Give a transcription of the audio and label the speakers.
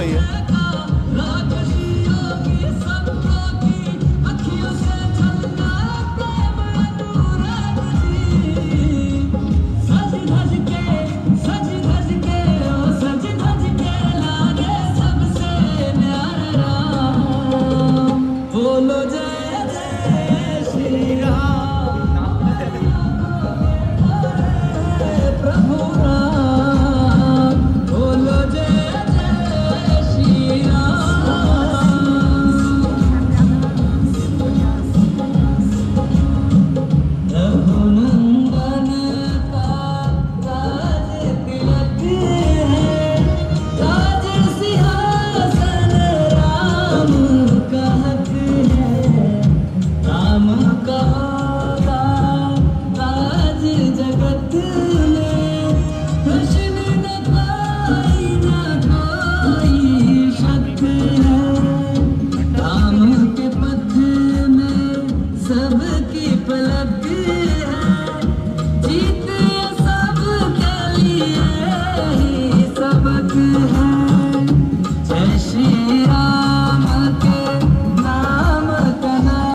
Speaker 1: 可以。